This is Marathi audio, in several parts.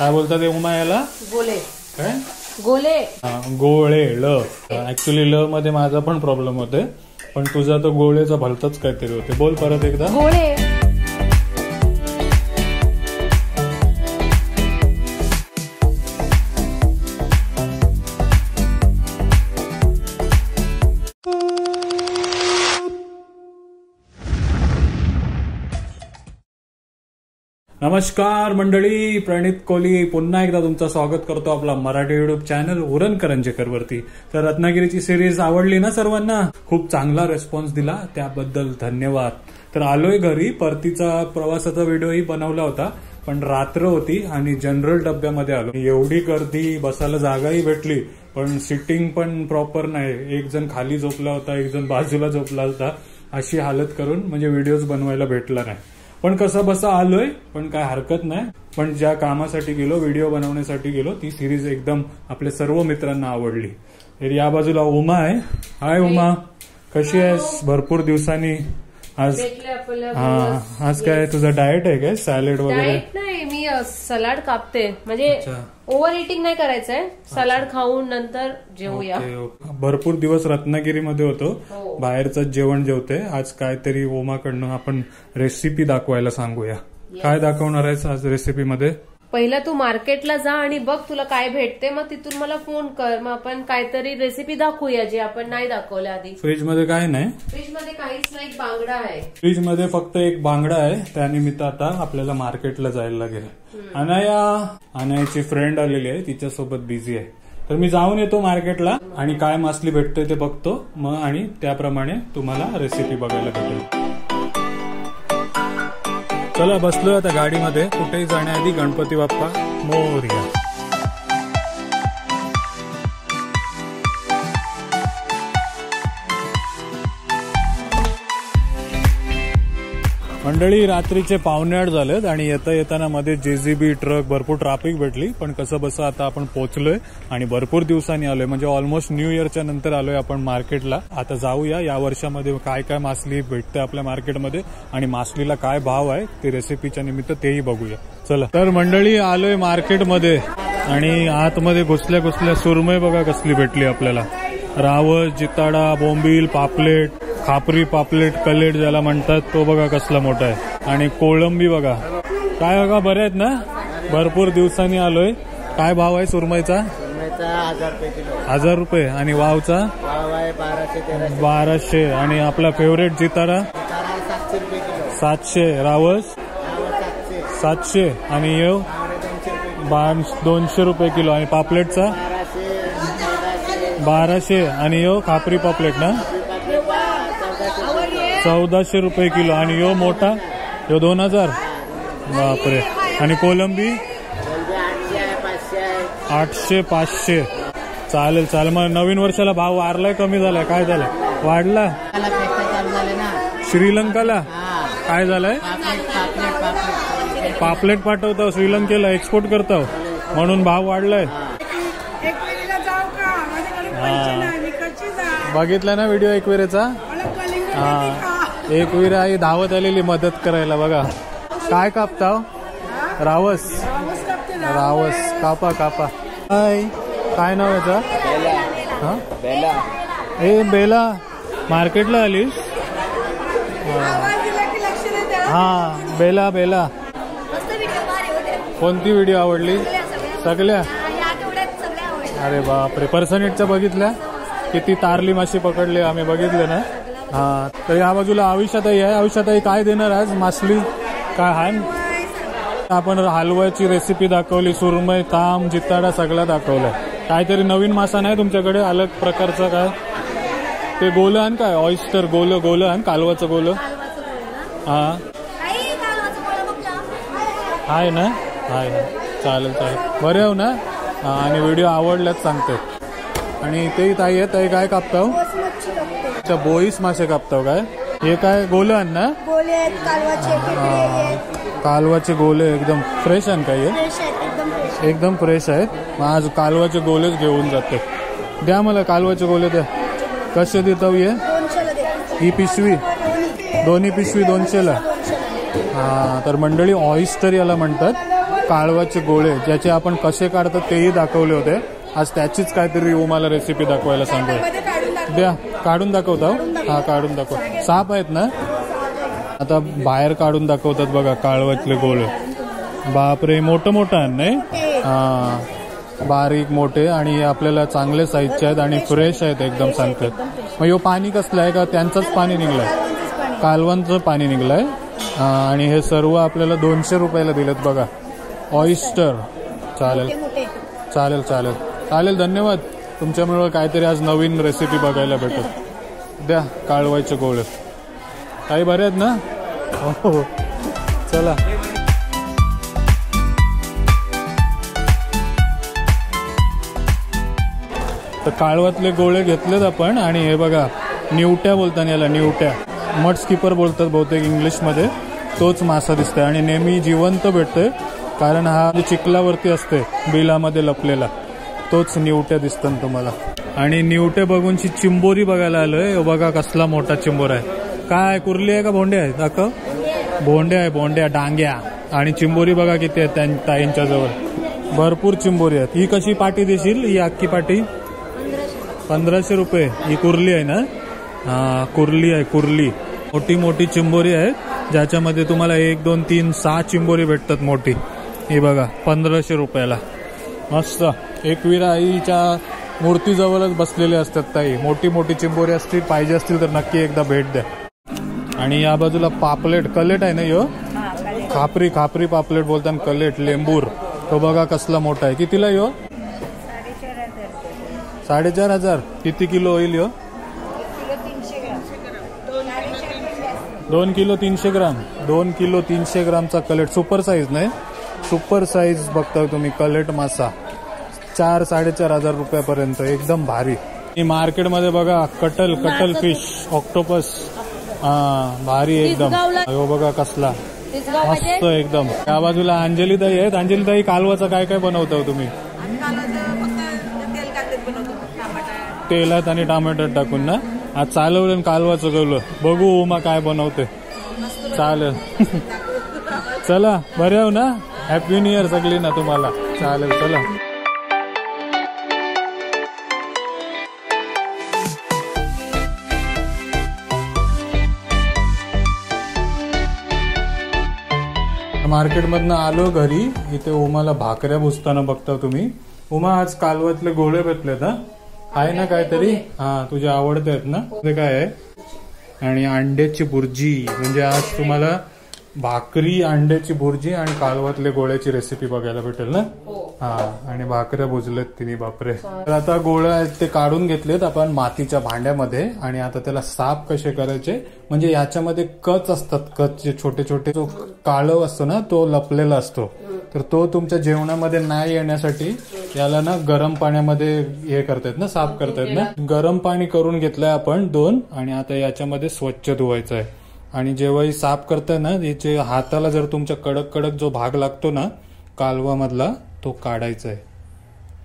काय बोलतात ते उमा याला? गोले. काय? गोले. हा, गोळे ल. ऍक्च्युली ल मध्ये माझा पण प्रॉब्लेम होते पण तुझा तो गोळेचा भलतच काहीतरी होते बोल परत एकदा. गोळे. नमस्कार मंडळी प्रणित कोहली पुन्हा एकदा तुमचं स्वागत करतो आपला मराठी युट्यूब चॅनल उरण करंजेकर वरती तर रत्नागिरीची सिरीज आवडली ना सर्वांना? खूप चांगला रेस्पॉन्स दिला त्याबद्दल धन्यवाद. तर आलोय घरी परतीचा प्रवासाचा व्हिडिओही बनवला होता पण रात्र होती आणि जनरल डब्यामध्ये आलो. एवढी गर्दी बसायला जागाही भेटली पण सिटिंग पण प्रॉपर नाही. एक जण खाली झोपला होता एक जण बाजूला झोपला होता. अशी हालत करून म्हणजे व्हिडिओज बनवायला भेटला नाही. पण कसं बसा आलोय पण काय हरकत नाही. पण ज्या कामासाठी गेलो व्हिडिओ बनवण्यासाठी गेलो ती सिरीज एकदम आपल्या सर्व मित्रांना आवडली. तर या बाजूला उमा आहे. हाय उमा. कशी आहेस? भरपूर दिवसांनी आज हा आज काय तुझं डाएट आहे काय? सॅलेड वगैरे? मी सलाड कापते. म्हणजे. ओव्हर इटिंग नाही करायचंय. सलाड खाऊन नंतर जेवूया. भरपूर दिवस रत्नागिरीमध्ये होतो. हो. बाहेरच जेवण जेवते. आज काहीतरी ओमाकडनं आपण रेसिपी दाखवायला सांगूया. काय दाखवणार आहेस आज रेसिपीमध्ये पहिला तू मार्केटला जा आणि बघ तुला काय भेटते मग तिथून मला फोन कर. मग आपण काहीतरी रेसिपी दाखवूया जे आपण नाही दाखवल्या आधी. फ्रीजमध्ये काय नाही. फ्रीजमध्ये काहीच नाही एक बांगडा आहे. फ्रीजमध्ये फक्त एक बांगडा आहे. त्यानिमित्त आता आपल्याला मार्केटला जायला लागेल. अनाया अनायाची फ्रेंड आलेली आहे. तिच्यासोबत बिझी आहे. तर मी जाऊन येतो मार्केटला आणि काय मासली भेटते ते बघतो. मग आणि त्याप्रमाणे तुम्हाला रेसिपी बघायला भेटेल. चला बसलोय आता गाडीमध्ये. कुठेही जाण्याआधी गणपती बाप्पा मोरी. मंडळी रात्रीचे पावणे आठ झालेत आणि येता येताना मध्ये जेसीबी ट्रक भरपूर ट्रॅफिक भेटली. पण कसं बसं आता आपण पोहोचलोय आणि भरपूर दिवसांनी आलोय. म्हणजे ऑलमोस्ट न्यू इयरच्या नंतर आलोय आपण मार्केटला आता जाऊया. या वर्षामध्ये काय काय मासली भेटते आपल्या मार्केटमध्ये आणि मासलीला काय भाव आहे ते रेसिपीच्या निमित्त तेही बघूया. चला. तर मंडळी आलोय मार्केटमध्ये आणि आतमध्ये घुसल्या घुसल्या सुरमई बघा कसली भेटली आपल्याला. रावस जिताडा बोंबील पापलेट खापरी पापलेट कलेट ज्याला म्हणतात तो बघा कसला मोठा आहे. आणि कोळंबी बघा. काय बघा बरे आहेत ना? भरपूर दिवसांनी आलोय. काय भाव आहे सुरमईचा? हजार रुपये आणि वावचा? बाराशे आणि आपला फेवरेट जितारा? तारा सातशे रावस? सातशे. आणि येव? दोनशे रुपये किलो. आणि पापलेटचा? बाराशे. आणि यो खापरी पापलेट ना? चौदाशे रुपये किलो. आणि यो मोठा यो दोन हजार. बापरे. आणि कोलंबी? आठशे पाचशे. चालेल चालेल. मग नवीन वर्षाला भाव वारलाय कमी झालाय. काय झालाय? वाढला? श्रीलंकाला? हा काय झालंय? पापलेट पाठवतो श्रीलंकेला एक्सपोर्ट करतो. म्हणून भाव वाढलाय. एकविरीला जाऊ का? माझ्याकडे पैसे नाही मी कशी जा बघितलं ना व्हिडिओ एकविरेचा? मला एक हा आई धावत आलेली मदत करायला बघा. काय कापता रावस. रावस. कापा कापा. काय काय नाव याचं बेला ए बेला. मार्केटला आलीस? हा. बेला बेला. कोणती व्हिडिओ आवडली? सगळ्या? अरे बापरे. पर्सनेटच्या बघितल्या? किती तारली माशी पकडली आम्ही बघितले ना? हा तर या बाजूला आयुष्यातही आहे. आयुष्यातही काय देणार आज? मासली काय हाय? आपण हलव्याची रेसिपी दाखवली सुरमय ताम जिताडा सगळा दाखवलाय. काहीतरी नवीन मासा नाही तुमच्याकडे? अलग प्रकारचा काय? ते गोलं आण काय? ऑइस्टर गोलं गोलं आण कालवाचं गोलं. हा. आहे ना? आहे ना. चालेल चालेल. बरे हो ना? आणि व्हिडिओ आवडल्याच सांगते. आणि ते ताई आहे ताई काय कापताव हो? अच्छा बोईस मासे कापताव काय? हे काय गोलं आण ना? गोले आहेत कालवाचे कालवाचे गोले एकदम फ्रेश आहे काय हे? आहेत एकदम फ्रेश आहेत. आज कालवाचे गोलेच घेऊन जाते. द्या मला कालवाचे गोले द्या. कसे हे? देते ही पिशवी. दोन्ही पिशवी दोनशेला. हा तर मंडळी ऑइस्टर याला म्हणतात काळवाचे गोळे. ज्याचे आपण कसे काढतात तेही दाखवले होते. आज त्याचीच काहीतरी उमाला रेसिपी दाखवायला दाखव द्या. काढून दाखवता हो. हा. काढून दाखव. साप आहेत ना? आता बाहेर काढून दाखवतात बघा काळवातले गोळे. बापरे मोठं मोठं आहे नाही? हा. बारीक मोठे आणि आपल्याला चांगले साईजचे आहेत आणि फ्रेश आहेत एकदम सांगतात मग यो पाणी कसलं आहे का? त्यांचंच पाणी निघलंय. कालवांचं पाणी निघलंय. आहे आणि हे सर्व आपल्याला दोनशे रुपयाला दिलेत बघा. ऑइस्टर चालेल. चालेल चालेल. चालेल धन्यवाद. तुमच्यामुळे काहीतरी आज नवीन रेसिपी बघायला भेटत द्या काळवायचे गोळे. काही बरे आहेत ना? हो हो. चला. तर काळवातले गोळे घेतलेत आपण आणि हे बघा निवट्या बोलतात याला निवट्या. मट स्किपर बोलतात बहुतेक इंग्लिशमध्ये. तोच मासा दिसतोय आणि नेहमी जिवंत भेटतोय कारण हा म्हणजे चिखलावरती असते बिलामध्ये लपलेला. तोच निवट्या दिसतात तुम्हाला. आणि निवटे बघूनची चिंबोरी बघायला आलोय. बघा कसला मोठा चिंबोर आहे. काय कुर्ली आहे का भोंडे आहे दाखव. भोंडे आहे भोंड्या डांग्या. आणि चिंबोरी बघा किती आहेत ताईंच्या जवळ. भरपूर चिंबोरी आहेत. ही कशी पाटी देशील? ही अख्खी पाटी? पंधराशे रुपये. ही कुर्ली आहे ना? हा कुर्ली आहे कुर्ली. मोठी मोठी चिंबोरी आहे ज्याच्यामध्ये तुम्हाला एक दोन तीन सहा चिंबोरी भेटतात मोठी. ही बघा पंधराशे रुपयाला. मस्त. एकविरा आईच्या मूर्तीजवळच बसलेले असतात ताई. मोठी मोठी चिंबोरी असतील पाहिजे असतील तर नक्की एकदा भेट द्या. आणि या बाजूला पापलेट कलेट आहे ना यो? खापरी खापरी पापलेट बोलताना कलेट लेंबूर. तो बघा कसला मोठा आहे. कितीला यो? साडेचार हजार. किती किलो होईल यो? दोन किलो तीनशे ग्राम. दोन किलो तीनशे ग्रामचा कलेट. सुपर साईज नाही? सुपर साईज बघता तुम्ही कलेट मासा. चार साडेचार हजार रुपयापर्यंत एकदम भारी. ही मार्केटमध्ये बघा कटल कटल फिश ऑक्टोपस. हा भारी एकदम. हो बघा कसला. मस्त एकदम. त्या बाजूला अंजली ताई आहेत. अंजली ताई कालवाचं काय काय बनवतो. तुम्ही तेलात आणि टोमॅटो टाकून ना? आज चालवलं आणि कालवा चगवलं बघू उमा काय बनवते. चालेल. चला बरे आहो ना? हॅपी न्यू इयर सगळी ना तुम्हाला. चालेल चला. मार्केटमधनं आलो घरी. इथे उमाला भाकऱ्या भुसताना बघता तुम्ही. उमा आज कालवातले गोळे भेटलेत ना आहे ना काहीतरी? हा तुझे आवडते आहेत ना? ते काय आहे? आणि अंड्याची भुर्जी. म्हणजे आज तुम्हाला भाकरी अंड्याची भुर्जी आणि कालवातले गोळ्याची रेसिपी बघायला भेटेल ना? हा. आणि भाकऱ्या भुजलेत तिने बापरे. तर आता गोळ्या आहेत ते काढून घेतलेत आपण मातीच्या भांड्यामध्ये आणि आता त्याला साफ कसे करायचे? म्हणजे याच्यामध्ये कच असतात कच जे छोटे छोटे जो काळव असतो ना तो लपलेला असतो. तर तो तुमच्या जेवणामध्ये नाही येण्यासाठी याला ना गरम पाण्यामध्ये हे करतायत ना साफ करतायत ना? गरम पाणी करून घेतलंय आपण दोन आणि आता याच्यामध्ये स्वच्छ धुवायचं आहे आणि जेव्हाही साफ करताय ना याचे हाताला जर तुमच्या कडक कडक जो भाग लागतो ना कालवामधला तो काढायचा आहे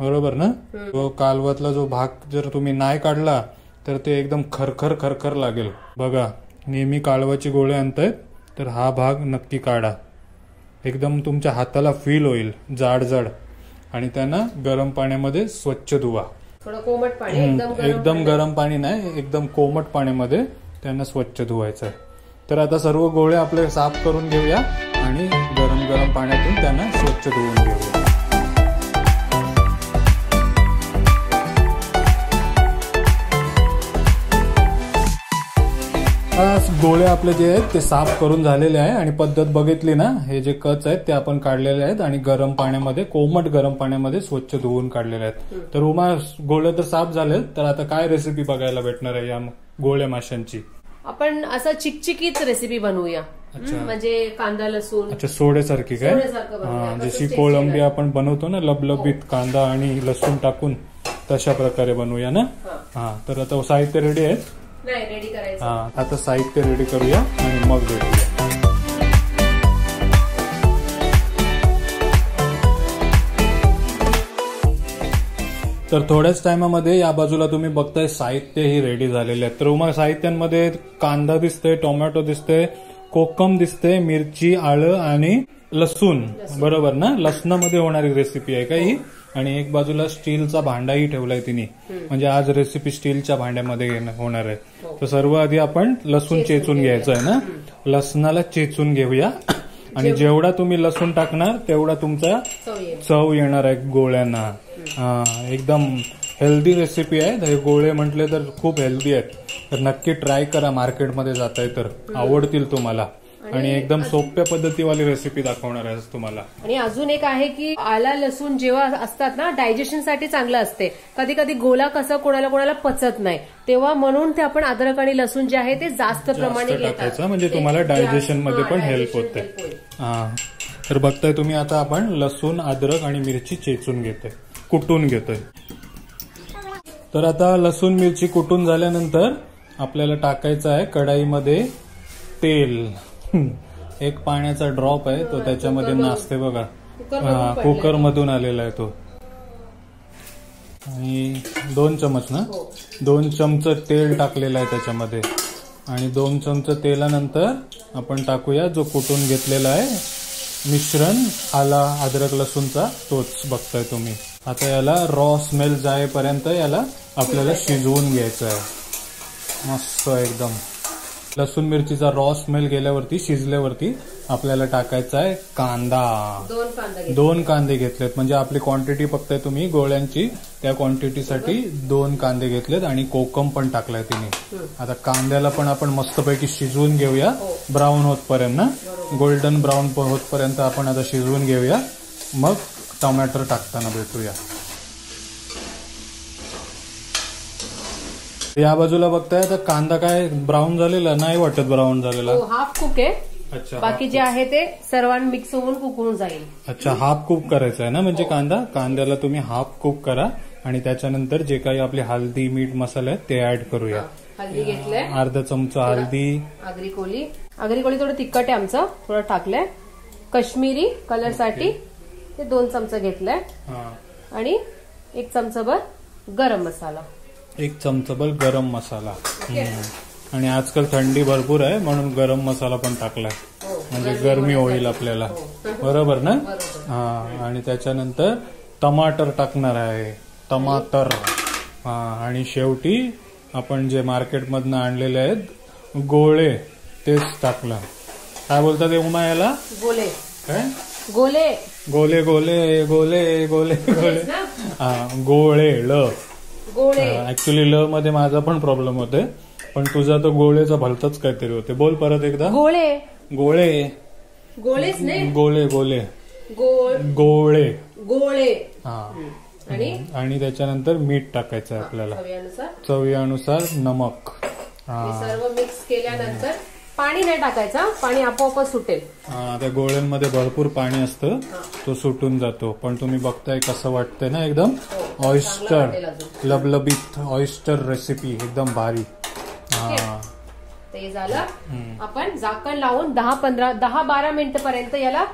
बरोबर ना? तो कालवातला जो भाग जर तुम्ही नाही काढला तर ते एकदम खरखर खरखर लागेल. बघा नेहमी कालवाची गोळे आणतायत तर हा भाग नक्की काढा. एकदम तुमच्या हाताला फील होईल जाड जाड आणि त्यांना गरम पाण्यामध्ये स्वच्छ धुवा. कोमट पाणी एकदम हम्म, गरम एकदम गरम पाणी नाही एकदम कोमट पाण्यामध्ये त्यांना स्वच्छ धुवायचं आहे तर आता सर्व गोळे आपले साफ करून घेऊया आणि गरम गरम पाण्यातून त्यांना स्वच्छ धुवून घेऊया. गोळे आपले जे आहेत ते साफ करून झालेले आहे आणि पद्धत बघितली ना हे जे कच आहेत ते आपण काढलेले आहेत आणि गरम पाण्यामध्ये कोमट गरम पाण्यामध्ये स्वच्छ धुवून काढलेले आहेत. तर उमा गोळे तर साफ झाले तर आता काय रेसिपी बघायला भेटणार आहे या गोळ्या माशांची? आपण असं चिकचिकीत रेसिपी बनवूया. हं, म्हणजे कांदा लसूण. अच्छा सोड्यासारखी काय. हा जशी कोळंबी. आपण बनवतो ना लबलबीत कांदा आणि लसूण टाकून तशा प्रकारे बनवूया ना? हा. तर आता साहित्य रेडी आहे नाही रेडी करायचं. हा आता साहित्य रेडी करूया आणि मग भेटूया तर थोड्याच टायमामध्ये या बाजूला तुम्ही बघताय साहित्य ही रेडी झालेले आहेत. तर उमा साहित्यांमध्ये कांदा दिसतोय टोमॅटो दिसतोय कोकम दिसते मिरची आळं आणि लसूण. बरोबर ना? लसणामध्ये होणारी रेसिपी आहे का ही? आणि एक बाजूला स्टीलचा भांडाही ठेवलाय तिने. म्हणजे आज रेसिपी स्टीलच्या भांड्यामध्ये होणार आहे. तर सर्व आधी आपण लसूण चेचून घ्यायचं आहे ना? लसणाला चेचून घेऊया. आणि जेवढा तुम्ही लसूण टाकणार तेवढा तुमचा चव येणार आहे गोळ्यांना. हा, एकदम हेल्दी रेसिपी आहे. हे गोळे म्हटले तर खूप हेल्दी आहेत. तर नक्की ट्राय करा मार्केटमध्ये जाताय तर. आवडतील तुम्हाला. आणि एकदम सोप्या पद्धतीवाली रेसिपी दाखवणार आहे तुम्हाला. आणि अजून एक आहे की आला लसूण जेव्हा असतात ना डायजेशनसाठी चांगलं असते. कधी कधी गोला कसं कोणाला कोणाला पचत नाही. तेव्हा म्हणून ते आपण अद्रक आणि लसूण जे आहे ते जास्त प्रमाणे जास्त घेतात. टाकायचं म्हणजे तुम्हाला डायजेशनमध्ये पण हेल्प होते. हा. तर बघताय तुम्ही आता आपण लसूण अद्रक आणि मिरची चेचून घेतोय. कुटून घेतोय. तर आता लसूण मिरची कुटून झाल्यानंतर आपल्याला टाकायचं आहे कढाईमध्ये तेल. एक पाण्याचा ड्रॉप आहे तो त्याच्यामध्ये नाचते बघा. हा कुकर मधून आलेला आहे तो. आणि दोन चमच ना? दोन चमच तेल टाकलेलं आहे त्याच्यामध्ये. आणि दोन चमच तेलानंतर आपण टाकूया जो कुटून घेतलेला आहे. मिश्रण आला अद्रक लसूणचा तोच बघताय तुम्ही. आता याला रॉ स्मेल जाईपर्यंत याला आपल्याला शिजवून घ्यायचं आहे. मस्त एकदम. लसूण मिरचीचा रॉ स्मेल गेल्यावरती शिजल्यावरती आपल्याला टाकायचा आहे कांदा. दोन कांदा घे. दोन कांदे घेतलेत. म्हणजे आपली क्वांटिटी बघताय तुम्ही गोळ्यांची त्या क्वांटिटीसाठी दोन कांदे घेतलेत आणि कोकम पण टाकलाय तिने. आता कांद्याला पण आपण मस्तपैकी शिजवून घेऊया. ब्राऊन होतपर्यंत ना? गोल्डन ब्राऊन होतपर्यंत आपण आता शिजवून घेऊया. मग टोमॅटो टाकताना भेटूया. या बाजूला बघताय आता कांदा काय ब्राऊन झालेला? नाही वाटत ब्राऊन झालेला. हो, हाफ कुक आहे. अच्छा बाकी जे आहे ते सर्वांना मिक्स होऊन कुकून जाईल. अच्छा हाफ कुक करायचा आहे ना? म्हणजे कांदा? कांद्याला तुम्ही हाफ कुक करा आणि त्याच्यानंतर जे काही आपली हल्दी मीठ मसाले आहेत ते ऍड करूया. हल्दी घेतलंय. अर्धा चमचा हल्दी. आगरी कोली आगरी कोली थोडं तिखट आहे आमचं थोडं टाकलंय. काश्मीरी कलरसाठी ते दोन चमचे घेतलंय. हा. आणि एक चमचाभर गरम मसाला. एक चमचाभर गरम मसाला. आणि आजकाल थंडी भरपूर आहे म्हणून गरम मसाला पण टाकलाय. म्हणजे गरमी होईल आपल्याला. बरोबर. ना? हा आणि त्याच्यानंतर टमाटर टाकणार आहे. टमाटर. हा आणि शेवटी आपण जे मार्केटमधनं आणलेले आहेत गोळे तेच टाकलं. काय बोलतात उमा याला? गोले काय? गोले गोले गोले गोले गोले गोले हा गोळे ल ऍक्च्युली ल मध्ये माझा पण प्रॉब्लेम होते पण तुझा तो गोळेचा भलतच काहीतरी होते बोल परत एकदा. गोळे. गोळे. गोळेच नाही. गोले गोळ. गोळे. गोळे. हा. आणि? त्याच्यानंतर मीठ टाकायचं आहे आपल्याला. चवीनुसार. नमक. हा. हे सर्व मिक्स केल्यानंतर पाणी नाही टाकायचं पाणी आपोआपच सुटेल. हा, त्या गोळ्यांमध्ये भरपूर पाणी असतं. तो सुटून जातो. पण तुम्ही बघताय कसं वाटतंय ना एकदम? ऑइस्टर. लबलबीत ऑइस्टर रेसिपी एकदम भारी. हा. ते झालं. आपण झाकण लावून दहा पंधरा दहा बारा मिनिट पर्यंत याला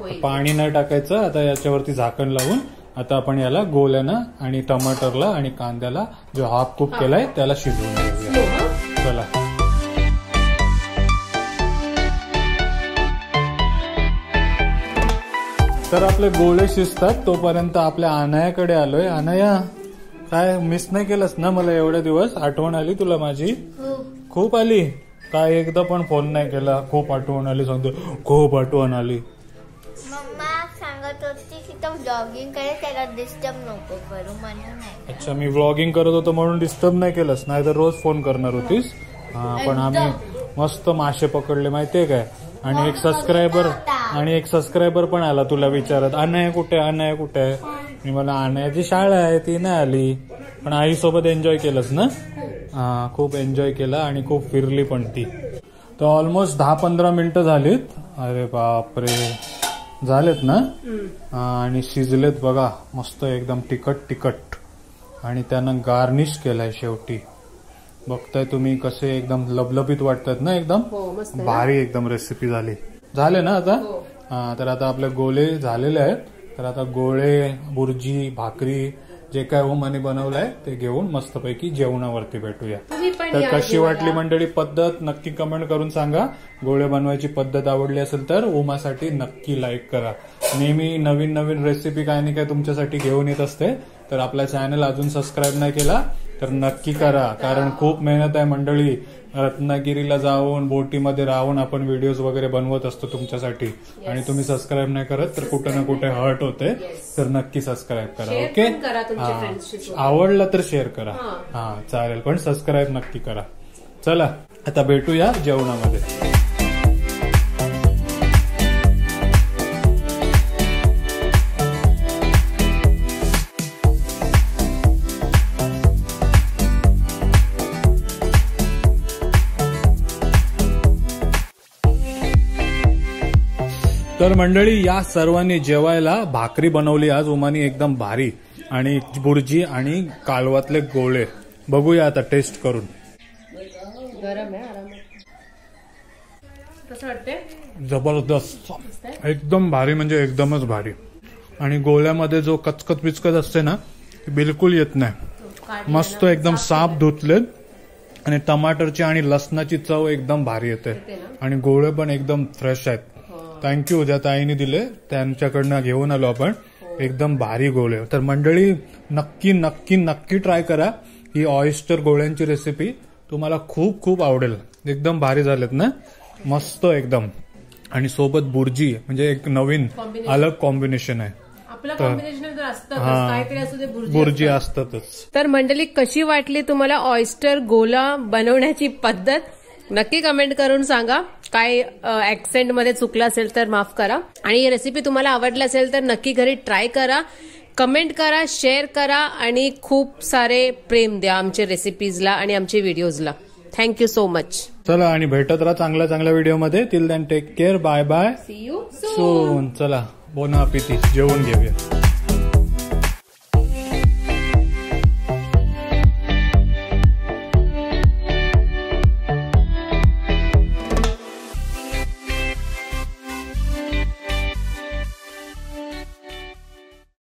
होईल. पाणी नाही टाकायचं. आता याच्यावरती झाकण लावून आता आपण याला गोल्यानं आणि टमाटरला आणि कांद्याला जो हाफ कुक केलाय त्याला शिजवून घेऊया तर आपले गोळे शिजतात तोपर्यंत आपल्या अनायाकडे आलोय. अनाया काय मिस नाही केलंस ना मला एवढे दिवस? आठवण आली तुला माझी? खूप आली? काय एकदा पण फोन नाही केला. खूप आठवण आली सांगतो. खूप आठवण आली. मम्मा सांगत होती की तो जॉगिंग करे त्याला डिस्टर्ब नको करू म्हणून नाही. अच्छा मी व्लॉगिंग करत होतो म्हणून डिस्टर्ब नाही केलंस. नाही तर रोज फोन करणार होतीस? हा पण आम्ही मस्त मासे पकडले माहितीये काय? आणि एक सबस्क्रायबर आणि एक सबस्क्रायबर पण आला तुला विचारत अनय कुठे अनय कुठे आहे? मी मला अनयाची शाळा आहे ती नाही आली. पण आईसोबत एन्जॉय केलंस ना? हा खूप एन्जॉय केला आणि खूप फिरली पण ती. तर ऑलमोस्ट दहा पंधरा मिनिटं झालीत. अरे बापरे. झालेत ना? आणि शिजलेत बघा. मस्त एकदम तिखट तिखट आणि त्यानं गार्निश केलंय शेवटी. बघताय तुम्ही कसे एकदम लबलबीत वाटतात ना एकदम? हो? भारी एकदम रेसिपी झाली. झाले ना आता. हा. तर आता आपले गोले झालेले आहेत. तर आता गोळे बुर्जी भाकरी जे काय ओमाने बनवलंय ते घेऊन मस्तपैकी जेवणावरती भेटूया. तर कशी. वाटली मंडळी पद्धत? नक्की कमेंट करून सांगा. गोळे बनवायची पद्धत आवडली असेल तर उमासाठी नक्की लाईक करा. नेहमी नवीन नवीन रेसिपी काय नाही काय तुमच्यासाठी घेऊन येत असते. तर आपला चॅनल अजून सबस्क्राईब नाही केला तर नक्की करा. कारण खूप मेहनत आहे मंडळी. रत्नागिरीला जाऊन बोटीमध्ये राहून आपण व्हिडिओज वगैरे बनवत असतो तुमच्यासाठी. आणि तुम्ही सबस्क्राईब नाही करत तर कुठे ना कुठे हर्ट होते. तर नक्की सबस्क्राईब करा ओके हा. सोबत. आवडला तर शेअर करा. हा. हा चालेल. पण सबस्क्राईब नक्की करा. चला आता भेटूया जेवणामध्ये. तर मंडळी या सर्वांनी जेवायला भाकरी बनवली. आज उमानी एकदम भारी. आणि बुर्जी आणि कालवातले गोळे. बघूया आता टेस्ट करून. गरम आहे जबरदस्त. एकदम भारी म्हणजे एकदमच भारी. आणि गोळ्यामध्ये जो कचकच पिचकत असते ना बिलकुल येत नाही. मस्त एकदम साफ धुतले. आणि टमाटरची आणि लसणाची चव एकदम भारी येते. आणि गोळे पण एकदम फ्रेश आहेत. थँक्यू ज्या ताईने दिले. त्यांच्याकडनं घेऊन आलो आपण. एकदम भारी गोळे. तर मंडळी नक्की नक्की नक्की ट्राय करा ही ऑइस्टर गोळ्यांची रेसिपी तुम्हाला खूप खूप आवडेल. एकदम भारी झालेत ना? मस्त एकदम. आणि सोबत बुर्जी म्हणजे एक नवीन अलग कॉम्बिनेशन आहे. आपलं कॉम्बिनेशन तर असतं हा. काहीतरी असू दे बुर्जी बुर्जी असतं. असतातच. तर मंडळी कशी वाटली तुम्हाला ऑइस्टर गोला बनवण्याची पद्धत? नक्की कमेंट करून सांगा. काय ऍक्सेंटमध्ये चुकलं असेल तर माफ करा. आणि ही रेसिपी तुम्हाला आवडली असेल तर नक्की घरी ट्राय करा. कमेंट करा शेअर करा आणि खूप सारे प्रेम द्या आमच्या रेसिपीजला आणि आमच्या व्हिडिओजला थँक्यू सो मच चला आणि भेटत राहा चांगल्या चांगल्या व्हिडिओमध्ये till then take care bye bye see you soon चला बोना पिती जेवून घेऊया.